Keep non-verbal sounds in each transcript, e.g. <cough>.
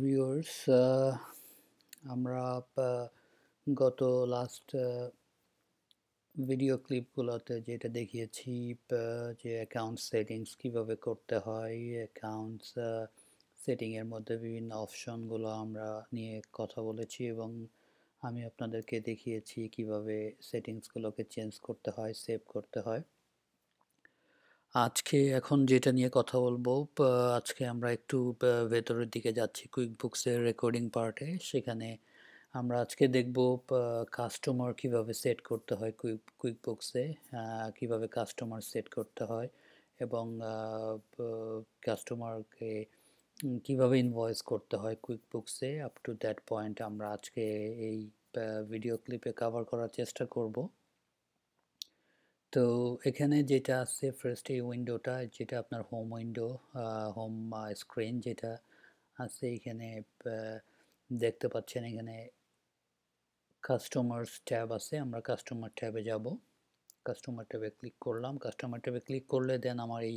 Viewers আমরা গত last video ক্লিপগুলোতে যেটা দেখিয়েছি যে অ্যাকাউন্ট সেটিংস কীভাবে করতে হয় অ্যাকাউন্টস সেটিংয়ের মধ্যে বিভিন্ন অপশনগুলো আমরা নিয়ে কথা বলেছি এবং আমি আপনাদেরকে দেখিয়েছি কীভাবে সেটিংসগুলোকে চেঞ্জ করতে হয় সেভ করতে হয়। আজকে এখন যেটা নিয়ে কথা বলব আজকে আমরা একটু ভেতরের দিকে যাচ্ছি কুইক বুকসের রেকর্ডিং পার্টে সেখানে আমরা আজকে দেখব কাস্টমার কীভাবে সেট করতে হয় কুইক কুইক বুকসে কীভাবে কাস্টমার সেট করতে হয় এবং কাস্টমারকে কীভাবে ইনভয়েস করতে হয় কুইক বুকসে আপ টু দ্যাট পয়েন্ট আমরা আজকে এই ভিডিও ক্লিপে কভার করার চেষ্টা করব। তো এখানে যেটা আছে ফার্স্ট এই উইন্ডোটা যেটা আপনার হোম উইন্ডো হোম স্ক্রিন যেটা আছে এখানে দেখতে পাচ্ছেন এখানে কাস্টমার্স ট্যাব আছে, আমরা কাস্টমার ট্যাবে যাব। কাস্টমার ট্যাবে ক্লিক করলাম। কাস্টমার ট্যাবে ক্লিক করলে দেন আমার এই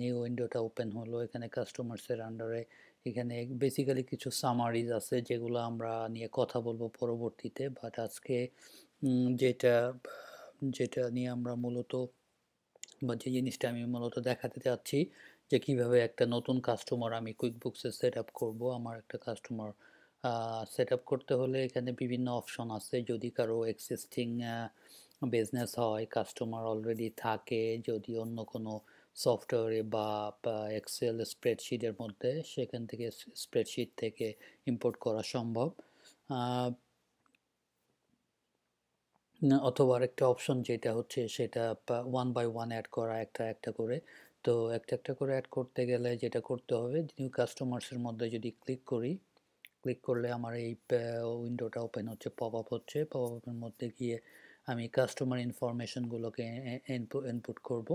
নিউ উইন্ডোটা ওপেন হলো। এখানে কাস্টমার্সের আন্ডারে এখানে বেসিক্যালি কিছু সামারিজ আছে যেগুলো আমরা নিয়ে কথা বলব পরবর্তীতে। বাট আজকে যেটা যেটা নিয়ে আমরা মূলত বা যে জিনিসটা আমি মূলত দেখাতে চাচ্ছি, যে কীভাবে একটা নতুন কাস্টমার আমি কুইক বুকসে সেট আপ করব, আমার একটা কাস্টমার সেট আপ করতে হলে এখানে বিভিন্ন অপশন আছে। যদি কারও এক্সিস্টিং বিজনেস হয় কাস্টমার অলরেডি থাকে, যদি অন্য কোনো সফটওয়্যারে বা এক্সেল স্প্রেডশিটের মধ্যে সেখান থেকে স্প্রেডশিট থেকে ইম্পোর্ট করা সম্ভব। অথবা আরেকটা অপশন যেটা হচ্ছে সেটা ওয়ান বাই ওয়ান অ্যাড করা একটা একটা করে। তো একটা একটা করে অ্যাড করতে গেলে যেটা করতে হবে নিউ কাস্টমার্সের মধ্যে যদি ক্লিক করি ক্লিক করলে আমার এই উইন্ডোটা ওপেন হচ্ছে পপ আপ হচ্ছে। পপ আপের মধ্যে গিয়ে আমি কাস্টমার ইনফরমেশনগুলোকে ইনপুট করব।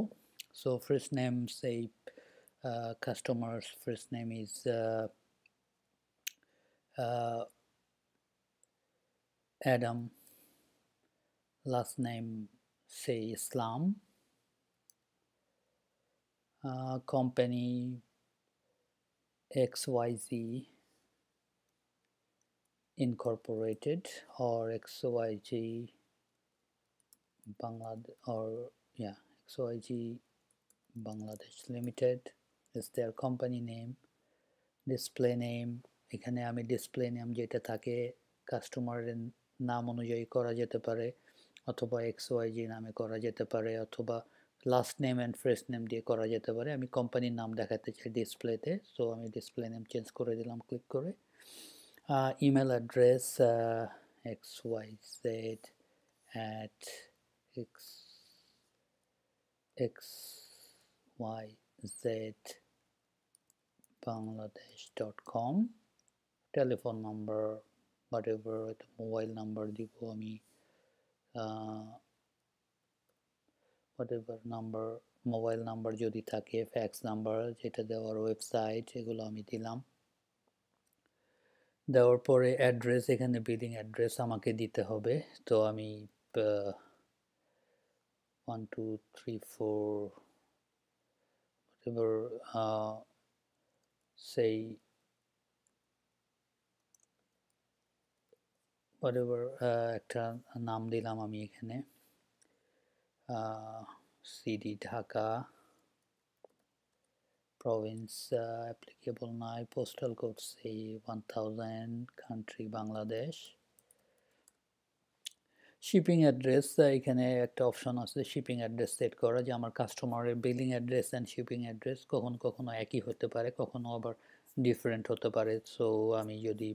সো ফার্স্ট নেম সেই customers first name is Adam last name say Islam uh, company XYZ Incorporated or XYG Bangladesh or yeah XYG Bangladesh Limited is their company name display name এখানে আমি display name যেটা থাকে কাস্টমারের নাম অনুযায়ী করা যেতে পারে অথবা এক্স ওয়াই জি নামে করা যেতে পারে অথবা last name and first name দিয়ে করা যেতে পারে। আমি কোম্পানির নাম দেখাতে চাই ডিসপ্লেতে সো আমি ডিসপ্লে নেম চেঞ্জ করে দিলাম ক্লিক করে। Email address X Y Z at X X Y Z Bangladesh dot com telephone number whatever mobile number দিব আমি। হোয়াটএভার নাম্বার মোবাইল নাম্বার যদি থাকে ফ্যাক্স নাম্বার যেটা দেওয়ার ওয়েবসাইট এগুলো আমি দিলাম। দেওয়ার পরে অ্যাড্রেস এখানে বিলিং অ্যাড্রেস আমাকে দিতে হবে। তো আমি one two three four whatever সেই হোয়াটএভার একটা নাম দিলাম আমি এখানে। সিডি ঢাকা, প্রভিন্স অ্যাপ্লিকেবল নয় পোস্টাল কোড সেই one thousand country Bangladesh shipping address এখানে একটা অপশন আছে শিপিং অ্যাড্রেস সেট করা, যে আমার কাস্টমারের billing address and shipping address কখন কখনো একই হতে পারে, কখনো আবার ডিফারেন্ট হতে পারে। সো আমি যদি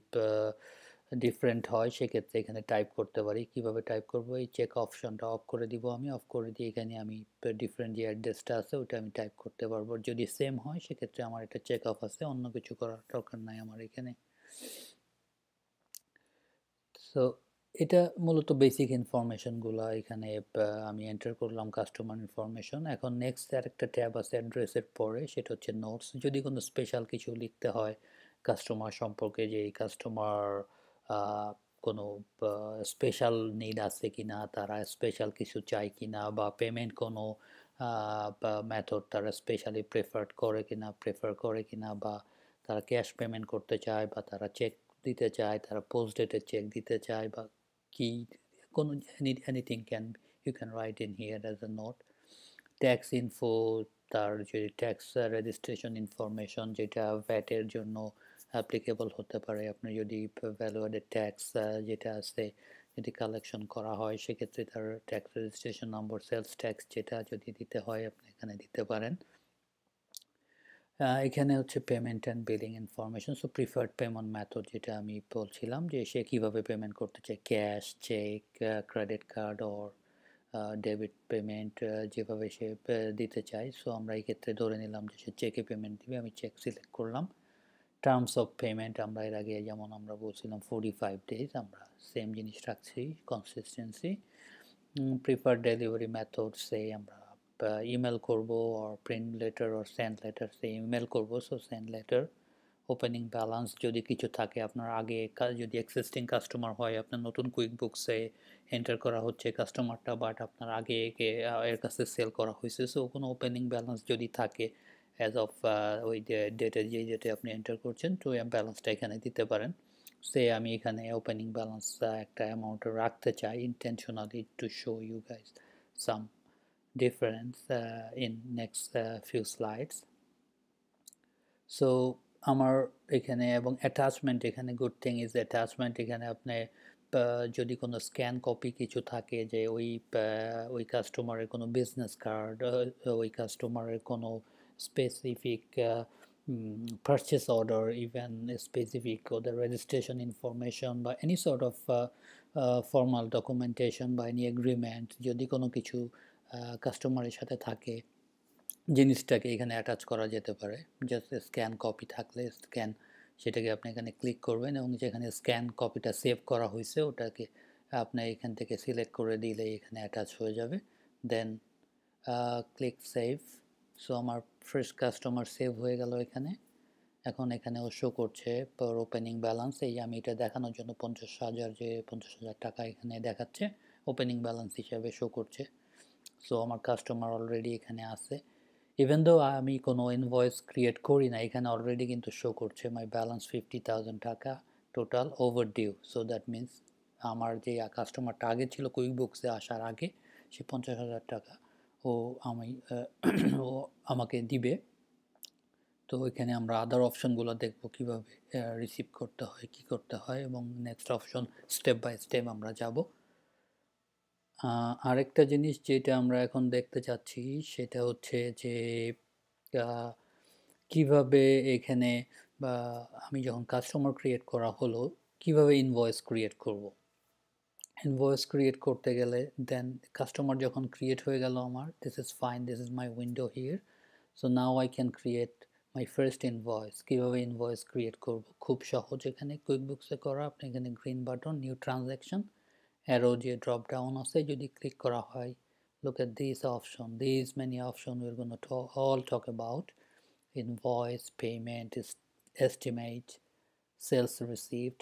ডিফারেন্ট হয়, সেক্ষেত্রে এখানে টাইপ করতে পারি। কীভাবে টাইপ করব? এই চেক অপশনটা অফ করে দিব আমি। অফ করে দিয়ে এখানে আমি ডিফারেন্ট যে অ্যাড্রেসটা আছে, ওটা আমি টাইপ করতে পারব। যদি সেম হয়, সেক্ষেত্রে আমার এটা চেক অফ আছে। অন্য কিছু করার দরকার নাই আমার এখানে। সো এটা মূলত বেসিক ইনফরমেশনগুলো এখানে আমি এন্টার করলাম কাস্টমার ইনফরমেশন এখন নেক্সট আরেকটা ট্যাব আছে অ্যাড্রেসের পরে, সেটা হচ্ছে নোটস যদি কোনো স্পেশাল কিছু লিখতে হয় কাস্টমার সম্পর্কে, যে কাস্টমার কোনো স্পেশাল নিড আছে কি না তারা স্পেশাল কিছু চায় কি না বা পেমেন্ট কোনো মেথড তারা স্পেশালি প্রেফার করে কি না প্রেফার করে কি না বা তারা ক্যাশ পেমেন্ট করতে চায় বা তারা চেক দিতে চায়, তারা পোস্ট ডেটের চেক দিতে চায় বা কি, কোনো anything can you can write in here as a note tax info তার যে ট্যাক্স রেজিস্ট্রেশন ইনফরমেশন যেটা ভ্যাটের জন্য অ্যাপ্লিকেবল হতে পারে। আপনি যদি ভ্যালু অ্যাডেড ট্যাক্স যেটা আছে, যদি কালেকশন করা হয়, সেক্ষেত্রে তার tax registration number sales tax যেটা যদি দিতে হয়, আপনি এখানে দিতে পারেন। এখানে হচ্ছে payment and billing information so preferred payment method যেটা আমি বলছিলাম, যে সে কীভাবে পেমেন্ট করতে চায় cash cheque credit card or debit payment যেভাবে সে দিতে চায়। সো আমরা এই ক্ষেত্রে ধরে নিলাম যে সে চেকে পেমেন্ট দিবে, আমি চেক সিলেক্ট করলাম। টার্মস অফ পেমেন্ট আমরা এর আগে যেমন আমরা বলছিলাম ফোর্টি ফাইভ ডেজ আমরা সেম জিনিস রাখছি কনসিস্টেন্সি প্রিফার ডেলিভারি মেথড সে আমরা ইমেল করব আর প্রিন্ট লেটার আর সেন্ড লেটার সে ইমেল করব so send letter opening balance যদি কিছু থাকে আপনার আগে যদি এক্সিস্টিং কাস্টমার হয়, আপনার নতুন কুইক বুকসে এন্টার করা হচ্ছে কাস্টমারটা বাট আপনার আগে এর কাছে সেল করা হয়েছে সো কোনো ওপেনিং ব্যালেন্স যদি থাকে অ্যাজ অফ ওই ডেটে যেই ডেটে আপনি এন্টার করছেন, তো ব্যালেন্সটা এখানে দিতে পারেন। সে আমি এখানে ওপেনিং ব্যালেন্স একটা অ্যামাউন্ট রাখতে চাই intentionally to show you guys some difference in next few slides so আমার এখানে এবং অ্যাটাচমেন্ট এখানে গুড থিং ইজ অ্যাটাচমেন্ট এখানে আপনি যদি কোনো স্ক্যান কপি কিছু থাকে যে ওই ওই কাস্টমারের কোনো বিজনেস কার্ড ওই কাস্টমারের কোনো specific uh, um, purchase order, even specific or the registration information বা any sort of uh, uh, formal documentation বা any agreement যদি কোনো কিছু কাস্টমারের সাথে থাকে জিনিসটাকে এখানে অ্যাটাচ করা যেতে পারে। জাস্ট স্ক্যান কপি থাকলে স্ক্যান সেটাকে আপনি এখানে ক্লিক করবেন এবং যেখানে স্ক্যান কপিটা সেভ করা হয়েছে ওটাকে আপনি এখান থেকে সিলেক্ট করে দিলে এখানে অ্যাটাচ হয়ে যাবে। দেন ক্লিক সেভ সো আমার ফ্রেশ কাস্টমার সেভ হয়ে গেল এখানে। এখন এখানে ও শো করছে পর ওপেনিং ব্যালেন্স এই আমি এটা দেখানোর জন্য পঞ্চাশ হাজার যে পঞ্চাশ হাজার টাকা এখানে দেখাচ্ছে ওপেনিং ব্যালেন্স হিসাবে শো করছে। সো আমার কাস্টমার অলরেডি এখানে আছে। ইভেন দো আমি কোনো ইনভয়েস ক্রিয়েট করি না, এখানে অলরেডি কিন্তু শো করছে my balance fifty thousand taka total over due so that means আমার যে কাস্টমারটা আগে ছিল কুইক বুকসে আসার আগে, সে পঞ্চাশ হাজার টাকা ও আমি <clears throat> ও আমাকে দিবে। তো এখানে আমরা আদার অপশনগুলো দেখব কীভাবে রিসিভ করতে হয়, কি করতে হয় এবং next option step by step আমরা যাব। আরেকটা জিনিস যেটা আমরা এখন দেখতে চাচ্ছি সেটা হচ্ছে যে কীভাবে এখানে, বা আমি যখন কাস্টমার ক্রিয়েট করা হলো, কীভাবে ইনভয়েস ক্রিয়েট করব? ইনভয়েস ক্রিয়েট করতে গেলে দেন কাস্টমার যখন ক্রিয়েট হয়ে গেল আমার this is fine this is my window here so now I can create my first invoice কীভাবে ইনভয়েস ক্রিয়েট করব? খুব সহজ এখানে কুইক বুকসে করা আপনি এখানে green button new transaction arrow যে ড্রপ ডাউন আছে যদি ক্লিক করা হয় look at these option these many option we're going to talk, all talk about invoice payment estimate sales received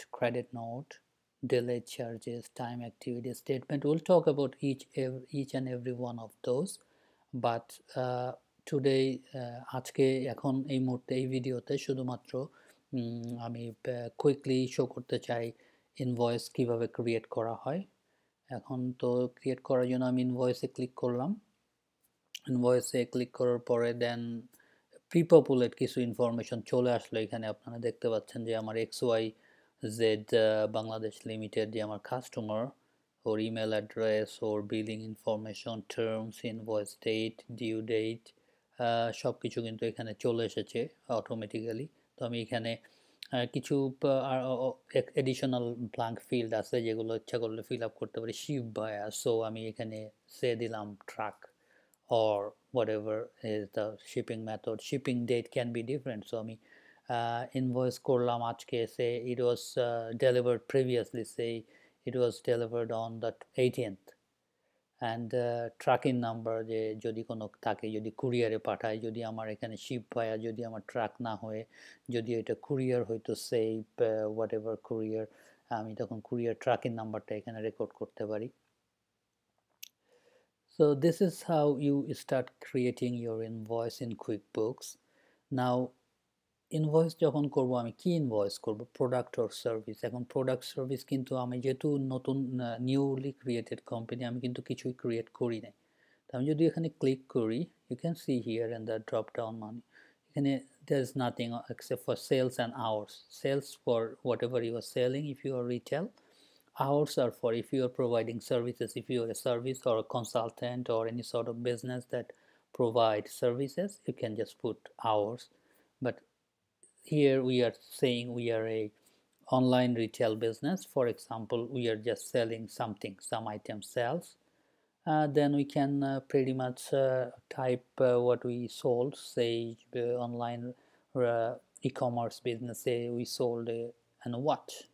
delayed charges, time activity statement. We'll talk about each every, each and every one of those. But uh, today আজকে এখন এই মুহূর্তে এই ভিডিওতে শুধুমাত্র আমি quickly show করতে চাই ইনভয়েস কীভাবে ক্রিয়েট করা হয় এখন তো ক্রিয়েট করার জন্য আমি ইনভয়েসে ক্লিক করলাম ইনভয়েসে ক্লিক করার পরে দেন প্রিপপুলেট কিছু ইনফরমেশন চলে আসলো এখানে আপনারা দেখতে পাচ্ছেন যে আমার X Y Z Bangladesh limited যে আমার কাস্টমার ওর ইমেল অ্যাড্রেস ওর billing information terms invoice date due date সব কিছু কিন্তু এখানে চলে এসেছে অটোমেটিক্যালি তো আমি এখানে কিছু এডিশনাল ব্লাঙ্ক ফিল্ড আছে যেগুলো ইচ্ছা করলে ফিল আপ করতে পারি। শিপ বায়া সো আমি এখানে সে দিলাম track or whatever is the shipping method shipping date can be different so আমি invoice করলাম আজকে it was uh, delivered previously say it was delivered on the 18th and tracking number যে যদি কোনো থাকে যদি কুরিয়ারে পাঠায় যদি আমার এখানে শিপ পায়া যদি আমার ট্রাক না হয়ে যদি এটা কুরিয়ার হয়তো সেই হোয়াট এভার কুরিয়ার আমি তখন কুরিয়ার ট্রাকিং নাম্বারটা এখানে রেকর্ড করতে পারি So this is how you start creating your invoice in QuickBooks. Now invoice যখন করব আমি কি ইনভয়েস করব প্রোডাক্ট অর সার্ভিস এখন প্রোডাক্ট সার্ভিস কিন্তু আমি যেহেতু নতুন নিউলি ক্রিয়েটেড কোম্পানি আমি কিন্তু কিছুই ক্রিয়েট করি নাই তো আমি যদি এখানে ক্লিক করি you can see here and the drop down মানি এখানে there is nothing except for sales and hours sales for whatever you are selling if you are retail hours are for if you are providing services if you are a service or a consultant or any sort of business that provide services you can just put hours but here we are saying we are a online retail business. For example we are just selling something some item sales uh, then we can uh, pretty much uh, type uh, what we sold say uh, online uh, e-commerce business say we sold a, a watch.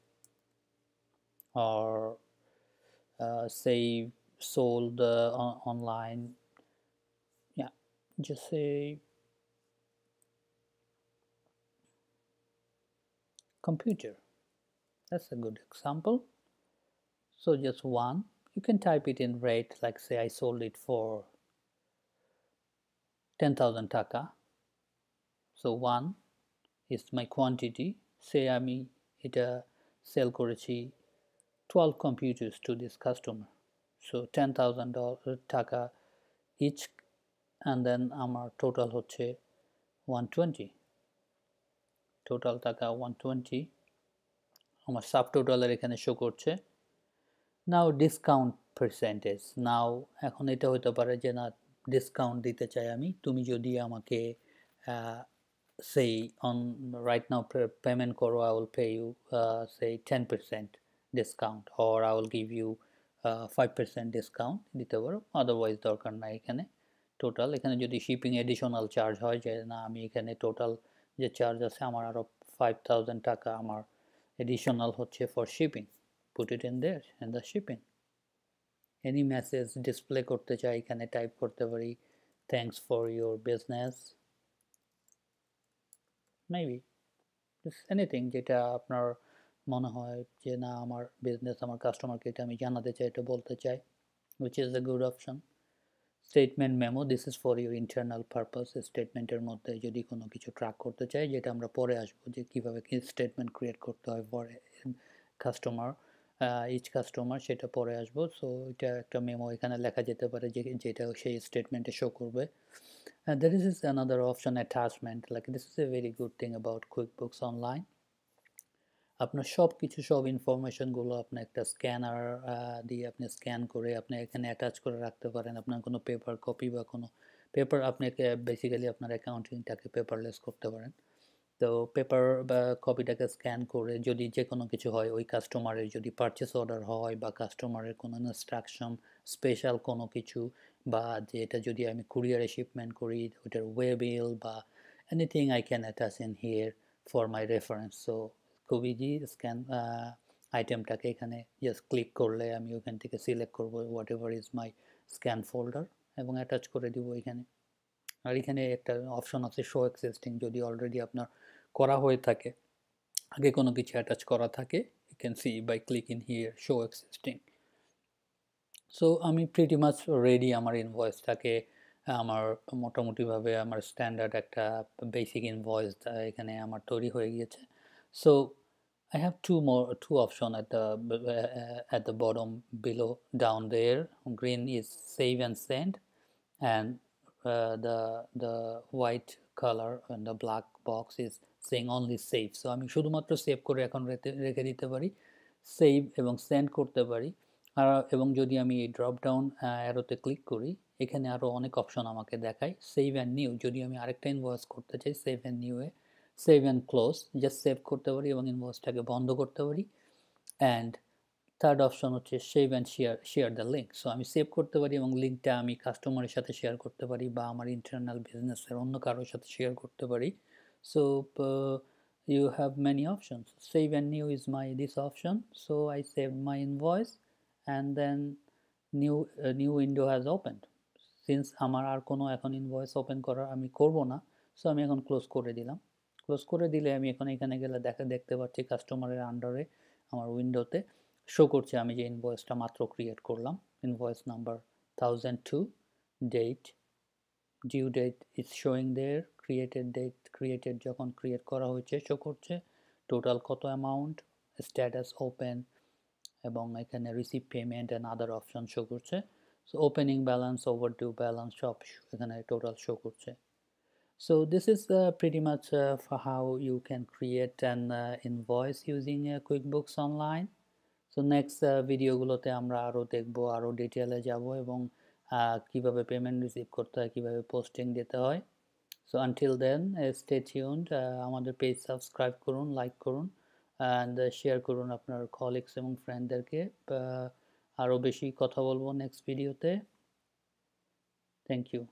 Or say sold on online. Yeah just say computer that's a good example so just one you can type it in rate like say I sold it for 10,000 taka so one is my quantity say আমি এটা sell করেছি 12 computers to this customer so 10,000 টাকা each and then আমার total হচ্ছে 120 total টাকা one twenty আমার সাব টোটালের এখানে শো করছে। নাও ডিসকাউন্ট পার্সেন্টেজ নাও এখন এটা হতে পারে যে না ডিসকাউন্ট দিতে চাই আমি, তুমি যদি আমাকে সেই অন রাইট নাও পেমেন্ট করো আই উইল পে ইউ সেই ten percent discount or I will give you five percent discount দিতে পারো আদারওয়াইজ দরকার নাই এখানে। টোটাল এখানে যদি শিপিং এডিশনাল চার্জ হয় যে না, আমি এখানে টোটাল যে চার্জ আছে আমার আরও ফাইভ থাউজেন্ড টাকা আমার এডিশনাল হচ্ছে for shipping put it in there in the shipping any message display করতে চাই, এখানে টাইপ করতে পারি thanks for your business maybe anything যেটা আপনার মনে হয় যে, না, আমার বিজনেস আমার কাস্টমারকে এটা আমি জানাতে চাই, এটা বলতে চাই which is a good option statement memo this is for your internal purpose স্টেটমেন্টের মধ্যে যদি কোনো কিছু ট্র্যাক করতে চাই, যেটা আমরা পরে আসব যে কীভাবে কি স্টেটমেন্ট ক্রিয়েট করতে হয় ফর কাস্টমার ইচ কাস্টমার সেটা পরে আসব। সো এটা একটা মেমো এখানে লেখা যেতে পারে যে, যেটা সেই স্টেটমেন্টে শো করবে। There is is another option attachment like this is a very good thing about QuickBooks online আপনার সব কিছু সব ইনফরমেশনগুলো আপনি একটা স্ক্যানার দিয়ে আপনি স্ক্যান করে আপনি এখানে অ্যাটাচ করে রাখতে পারেন। আপনার কোনো পেপার কপি বা কোনো পেপার আপনাকে বেসিক্যালি আপনার অ্যাকাউন্টিংটাকে পেপারলেস করতে পারেন। তো পেপার বা কপিটাকে স্ক্যান করে যদি যে কোনো কিছু হয়, ওই কাস্টমারের যদি পারচেস অর্ডার হয় বা কাস্টমারের কোনো ইনস্ট্রাকশন স্পেশাল কোনো কিছু বা যেটা যদি আমি কুরিয়ারে শিপমেন্ট করি, ওইটার ওয়েবিল বা anything I can attach in here for my reference so easy scan আইটেমটাকে এখানে জাস্ট ক্লিক করলে আমি ওখান থেকে সিলেক্ট করব whatever is my scan folder এবং অ্যাটাচ করে দিব এখানে। আর এখানে একটা অপশন আছে শো এক্সিস্টিং যদি অলরেডি আপনার করা হয়ে থাকে, আগে কোনো কিছু অ্যাটাচ করা থাকে you can see by click in here show existing so আমি প্রিটি মাচ রেডি আমার ইনভয়েসটাকে আমার মোটামুটিভাবে আমার স্ট্যান্ডার্ড একটা বেসিক ইনভয়েস এখানে আমার তৈরি হয়ে গিয়েছে। So I have two more two option at the uh, at the bottom below down there green is save and send and uh, the the white color and the black box is saying only save so আমি শুধুমাত্র save করে এখন রেখে দিতে পারি save এবং send করতে পারি আর এবং যদি আমি এই ড্রপ ডাউন অ্যারোতে ক্লিক করি এখানে আরও অনেক অপশন আমাকে দেখায় সেভ অ্যান্ড নিউ যদি আমি আরেকটা ইনভয়েস করতে চাই save and নিউয়ে save and close just save করতে পারি এবং ইনভয়েসটাকে বন্ধ করতে পারি। অ্যান্ড থার্ড অপশন হচ্ছে save and share share the link so আমি সেভ করতে পারি এবং লিঙ্কটা আমি কাস্টমারের সাথে শেয়ার করতে পারি বা আমার ইন্টারনাল বিজনেসের অন্য কারোর সাথে শেয়ার করতে পারি। So you have many options. Save and new is my this option. So I saved my invoice and then new uh, new window opened. Since আমার আর কোনো এখন ইনভয়েস ওপেন করার আমি করব না সো আমি এখন ক্লোজ করে দিলাম। ক্লোজ করে দিলে আমি এখন এখানে গেলে দেখা, দেখতে পাচ্ছি কাস্টমারের আন্ডারে আমার উইন্ডোতে শো করছে আমি যে ইনভয়েসটা মাত্র ক্রিয়েট করলাম। Invoice number thousand two date due date is showing there created date created যখন ক্রিয়েট করা হয়েছে শো করছে টোটাল কত অ্যামাউন্ট স্ট্যাটাস ওপেন এবং এখানে receive payment and other option show করছে। So opening balance overdue balance সব এখানে টোটাল শো করছে। So this is uh, pretty much uh, for how you can create an uh, invoice using quickbooks online. So next uh, ভিডিওগুলোতে আমরা আরও দেখব আরও ডিটেলে যাব এবং কীভাবে পেমেন্ট রিসিভ করতে হয় কীভাবে পোস্টিং দিতে হয়। So until then stay tuned আমাদের পেজ সাবস্ক্রাইব করুন লাইক করুন অ্যান্ড শেয়ার করুন আপনার কলিগস এবং ফ্রেন্ডদেরকে আরও বেশি কথা বলব নেক্সট ভিডিওতে থ্যাংক ইউ